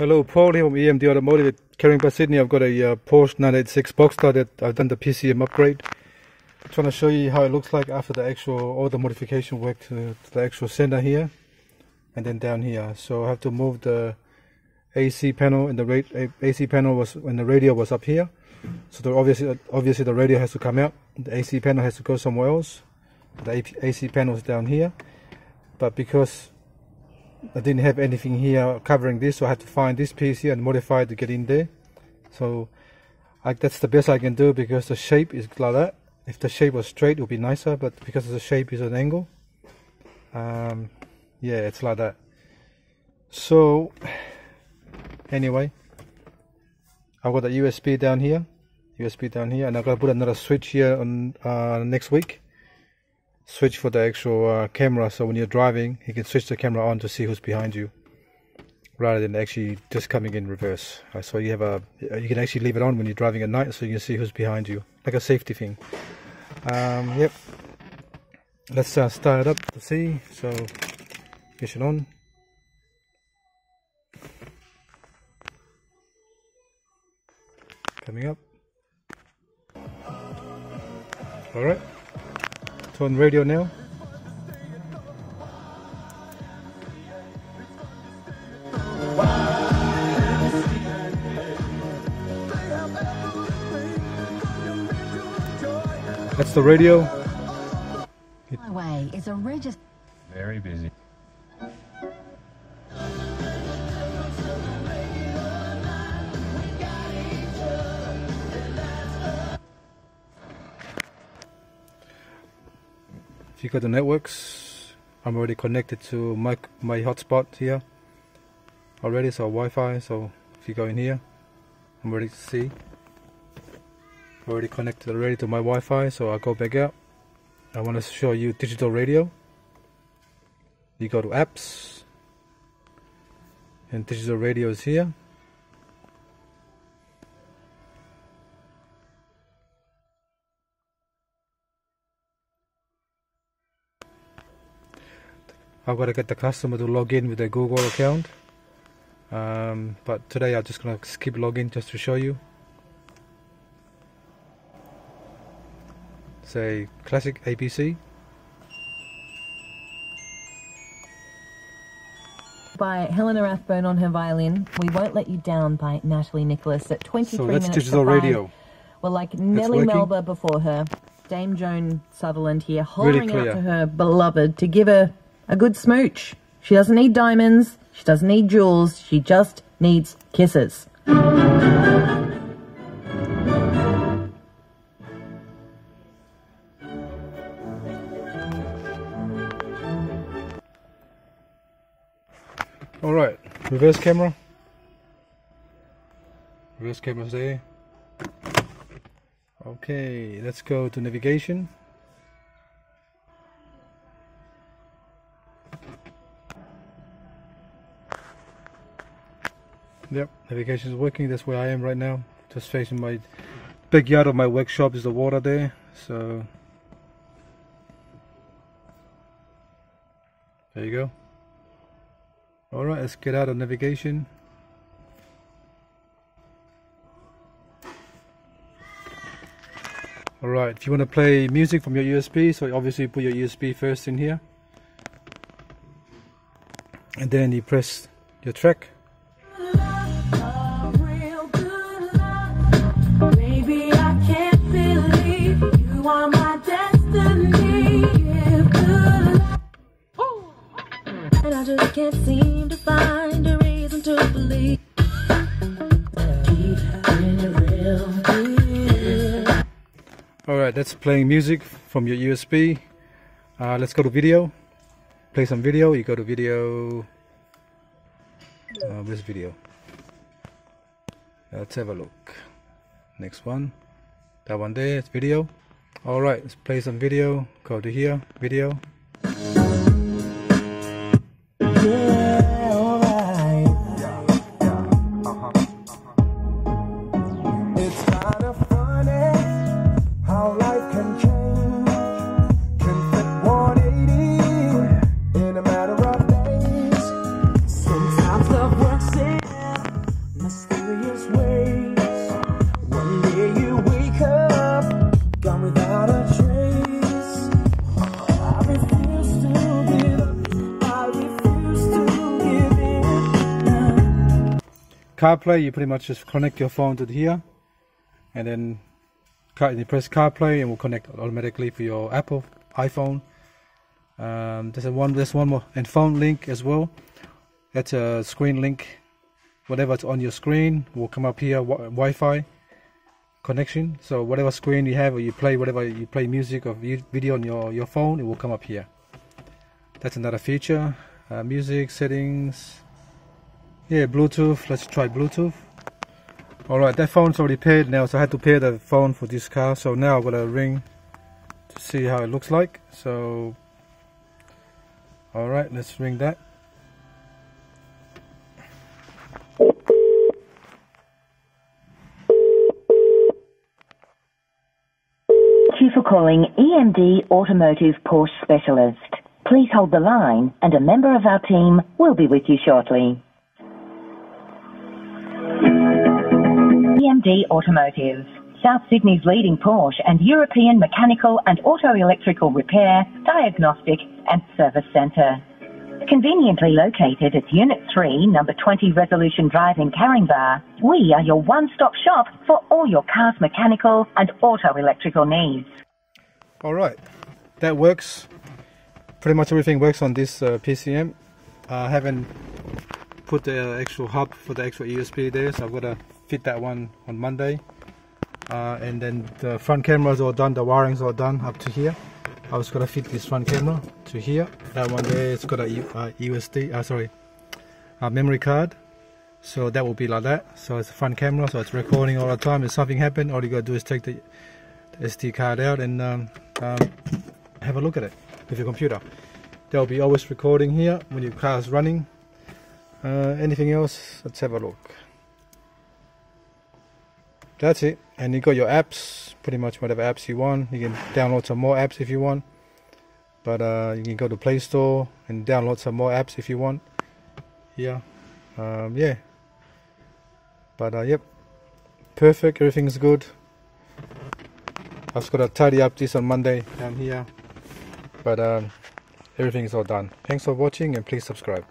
Hello, Paul here from EMD Automotive at Caringbah, Sydney. I've got a uh, Porsche 986 Boxster that I've done the PCM upgrade. I'm trying to show you how it looks like after the actual all the modification work to, to the actual center here and then down here. So I have to move the AC panel and the AC panel was when the radio was up here. So the, obviously obviously the radio has to come out. The AC panel has to go somewhere else. The AC panel is down here. But because I didn't have anything here covering this so I had to find this piece here and modify it to get in there. So I, that's the best I can do because the shape is like that. If the shape was straight it would be nicer but because the shape is an angle um, yeah it's like that. So anyway I've got a USB down here USB down here and I'm gonna put another switch here on uh, next week switch for the actual uh, camera so when you're driving you can switch the camera on to see who's behind you rather than actually just coming in reverse. Uh, so you have a you can actually leave it on when you're driving at night so you can see who's behind you like a safety thing. Um, yep. Let's uh, start it up to see. So mission on. Coming up. All right on radio now. That's the radio. Highway is a register. Very busy. If you go to networks, I'm already connected to my, my hotspot here already, so Wi-Fi, so if you go in here, I'm ready to see. Already connected already to my Wi-Fi, so I'll go back out. I want to show you digital radio. You go to apps, and digital radio is here. I've got to get the customer to log in with their Google account. Um, but today I'm just going to skip login just to show you. Say classic ABC. By Helena Rathbone on her violin. We Won't Let You Down by Natalie Nicholas at 23 so that's minutes digital radio. Well, like Nellie Melba before her, Dame Joan Sutherland here, holding really out to her beloved to give her a good smooch. She doesn't need diamonds, she doesn't need jewels, she just needs kisses. Alright, reverse camera. Reverse camera's there. Okay, let's go to navigation. Yep, navigation is working. That's where I am right now. Just facing my big yard of my workshop is the water there. So there you go. All right, let's get out of navigation. All right, if you want to play music from your USB, so obviously you put your USB first in here. And then you press your track. Alright, that's playing music from your USB. Uh, let's go to video. Play some video. You go to video. Uh, this video. Let's have a look. Next one. That one there, it's video. Alright, let's play some video. Go to here, video. CarPlay, you pretty much just connect your phone to here, and then you press CarPlay, and will connect automatically for your Apple iPhone. Um, there's one, there's one more, and phone link as well. That's a screen link. Whatever's on your screen will come up here. Wi-Fi connection. So whatever screen you have, or you play whatever you play music or video on your your phone, it will come up here. That's another feature. Uh, music settings. Yeah, Bluetooth. Let's try Bluetooth. Alright, that phone's already paired now, so I had to pair the phone for this car. So now I'm gonna ring to see how it looks like. So, alright, let's ring that. Thank you for calling EMD Automotive Porsche Specialist. Please hold the line and a member of our team will be with you shortly. EMD Automotive, South Sydney's leading Porsche and European mechanical and auto electrical repair, diagnostic and service centre. Conveniently located at Unit 3, number 20 Resolution Drive in Caringbah, we are your one-stop shop for all your car's mechanical and auto electrical needs. All right, that works. Pretty much everything works on this uh, PCM. I haven't put the actual hub for the actual ESP there, so I've got to fit that one on Monday. Uh, and then the front cameras all done, the wiring's all done up to here. I was gonna fit this front camera to here. That one there, it's got a uh, USD, uh, sorry, a memory card. So that will be like that. So it's a front camera, so it's recording all the time. If something happened, all you gotta do is take the, the SD card out and um, um, have a look at it with your computer. There'll be always recording here when your car is running. Uh, anything else? Let's have a look. That's it. And you got your apps, pretty much whatever apps you want. You can download some more apps if you want. But uh, you can go to Play Store and download some more apps if you want. Yeah. Um, yeah. But uh, yep. Perfect. Everything's good. I've got to tidy up this on Monday down here. But um, everything's all done. Thanks for watching and please subscribe.